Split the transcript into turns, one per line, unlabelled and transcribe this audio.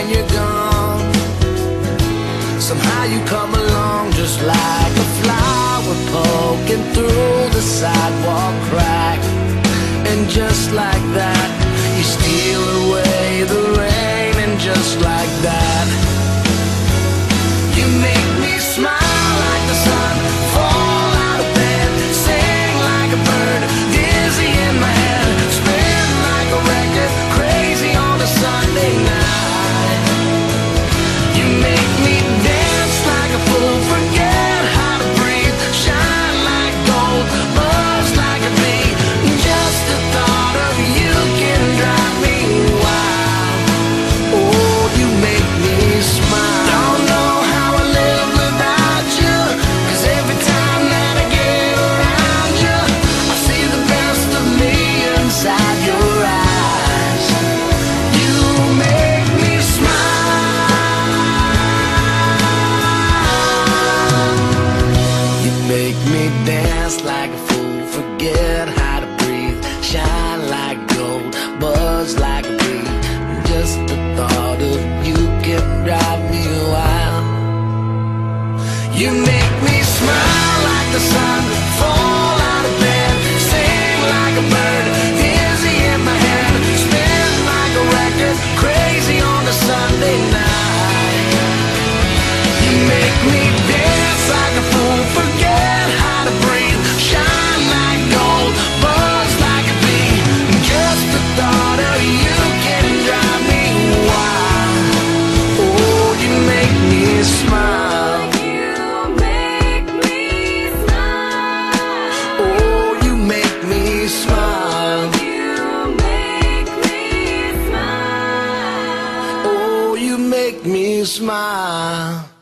when you're gone. Somehow you come dance like a fool, forget how to breathe, shine like gold, buzz like a bee. Just the thought of you can drive me wild. You make me smile like the sun. make me smile.